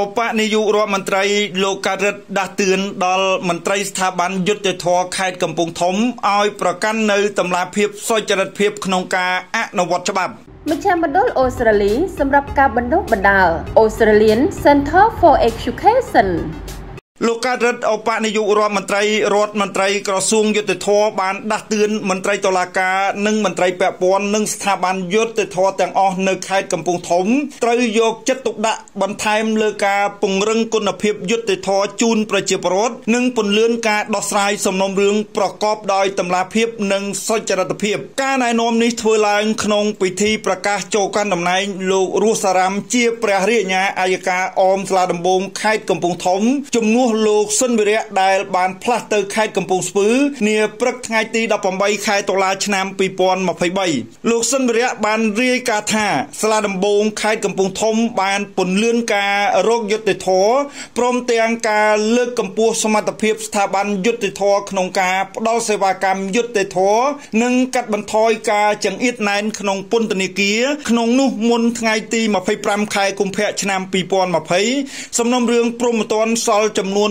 ឧបនាយករដ្ឋមន្ត្រីលោកកើតរិទ្ធដាស់តឿនដល់មន្ត្រីស្ថាប័នយុត្តិធម៌ខេត្តកំពង់ធំឲ្យប្រកាន់នៅតម្លាភាពសុចរិតភាពក្នុងការអនុវត្តច្បាប់មជ្ឈមណ្ឌលអូស្ត្រាលីសម្រាប់ការបណ្ដុះបណ្ដាល Australian Center for Education លោកកើតរិទ្ធឧបនាយករដ្ឋមន្ត្រីរដ្ឋមន្ត្រីក្រសួងយុទ្ធភ័ពបានដាស់តឿនមន្ត្រីតុលាការនិងមន្ត្រីពាក់ព័ន្ធនិងស្ថាប័នយុទ្ធភ័ពទាំងអស់នៅខេត្តកំពង់ធំត្រូវយកចិត្តទុកដាក់បន្ថែមលើការពង្រឹងគុណភាពយុទ្ធភ័ពជូនប្រជាពលរដ្ឋនិងពន្លឿនការដោះស្រាយសំណុំរឿងប្រកបដោយតម្លាភាពនិងសុចរិតភាព ការណែនាំនេះធ្វើឡើងក្នុងពិធីប្រកាសចូលកាន់តំណែងលោករស់សារ៉ាំជាព្រះរាជអាជ្ញាអัยការអមស្លាដំបងខេត្តកំពង់ធំជំនួសលោកសុនវិរៈដែលបានផ្លាស់ទៅខេត្តកំពង់ស្ពឺនាព្រឹកថ្ងៃទី18ខែតុលាឆ្នាំ2023លោកសុនវិរៈបានរាយការណ៍ថាសាលាដំបងខេត្តកំពង់ធំបានពន្លឿនការរកយុត្តិធម៌ព្រមទាំងការលើកកម្ពស់សមត្ថភាពស្ថាប័នយុត្តិធម៌ក្នុងការផ្តល់សេវាកម្មយុត្តិធម៌និងកាត់បន្ថយការចង្អៀតណែនក្នុងពន្ធនាគារក្នុងនោះមុនថ្ងៃទី25ខែកុម្ភៈឆ្នាំ2020សំណុំរឿងព្រហ្មទណ្ឌសល់ចំនួន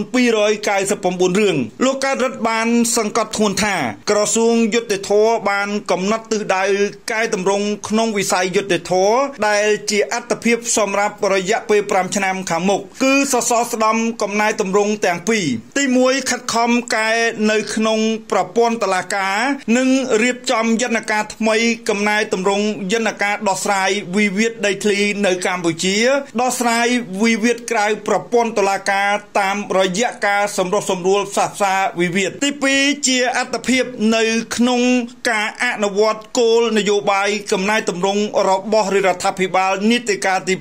299រឿងលោកកើតរដ្ឋបានសង្កត់ធ្ងន់ថា ក្រសួងយុទ្ធភ័ពបានកំណត់ទិសដៅកែតម្រង់ក្នុងវិស័យយុទ្ធភ័ពដែលជាអត្តភាពសម្រាប់រយៈពេល5ឆ្នាំខាងមុខគឺសសរស្ដំកំណែតម្រង់ទាំងពីរទី1ខិតខំកែនៅក្នុងប្រព័ន្ធតឡាការនិងរៀបចំយន្តការថ្មីកំណែតម្រង់យន្តការដោះស្រាយវិវាទដីធ្លីនៅកម្ពុជាដោះស្រាយវិវាទក្រៅប្រព័ន្ធតឡាការតាមរយៈការសម្រុះសម្រួលសាសាវិវាទទី2ជាអត្តភាពនៅក្នុងការអនុវត្តគោលនយោបាយកំណែតម្រង់របស់រដ្ឋាភិបាលនីតិកាលទី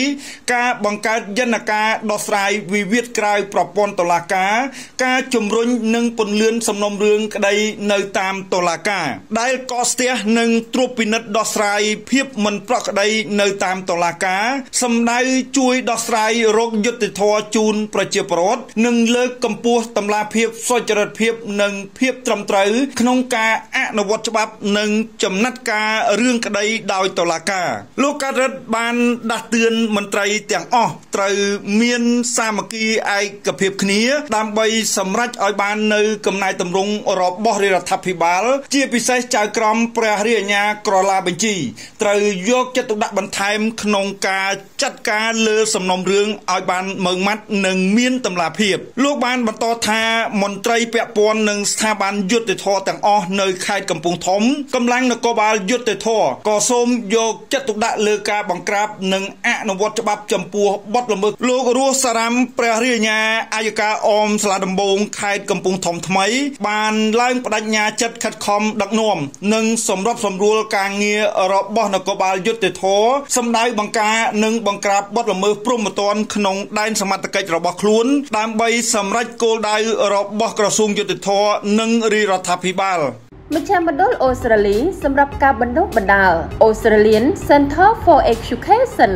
7ការបង្កើតយន្តការដោះស្រាយវិវាទក្រៅប្រព័ន្ធតុលាការ ការជំរុញនិងពន្លឿនសំណុំរឿងក្តីនៅតាមតុលាការ ដែលកកស្ទះនិងត្រួតពិនិត្យដោះស្រាយភាពមិនប្រក្រតីនៅតាមតុលាការសម្ដៅជួយដោះស្រាយរោគយុត្តិធម៌ជូនប្រជាពលរដ្ឋនិងលើកកម្ពស់តម្លាភាពសុចរិតភាពនិងភាពត្រឹមត្រូវក្នុងការអនុវត្តច្បាប់និងចំណាត់ការរឿងក្តីដោយតុលាការលោកកើតរិទ្ធបានដាស់តឿនមន្ត្រីទាំងអស់ត្រូវមានសាមគ្គីឯកភាពគ្នា ដើម្បីសម្រេចឲ្យបាននៅកំណែតម្រង់របស់រដ្ឋាភិបាល ជាពិសេសចៅក្រមព្រះរាជអាជ្ញាក្រឡាបញ្ជីត្រូវយកចិត្តទុកដាក់បន្ថែមក្នុងការចាត់ការលើសំណុំរឿងឲ្យបានម៉ឺងម៉ាត់និងមានតម្លាភាពលោកបានបន្តថាមន្ត្រីពាក់ព័ន្ធនឹងស្ថាប័នយុត្តិធម៌ទាំងអស់នៅខេត្តកំពង់ធំកម្លាំងនគរបាលយុត្តិធម៌ក៏សូមយកចិត្តទុកដាក់លើការបង្ក្រាបនិងអនុវត្តច្បាប់ចំពោះបទល្មើសលោករស់សារ៉ាំព្រះរាជអាជ្ញាអัยការអមស្លាដំបងខេត្តកំពង់ធំថ្មី បានឡើងបដិញ្ញាចិត្តខិតខំដឹកនាំនិងសម្របសម្រួលការងាររបស់នគរបាលយុត្តិធម៌សម្ដៅបង្ការនិងបង្ក្រាបបទល្មើសព្រហ្មទណ្ឌក្នុងដែនសមត្ថកិច្ចរបស់ខ្លួនដើម្បីសម្រេចគោលដៅរបស់ក្រសួងយុតិធធនិងរាជរដ្ឋាភិបាលមជ្ឈមណ្ឌលអូស្ត្រាលីសម្រាប់ការបណ្ដុះបណ្ដាល Australian Center for Education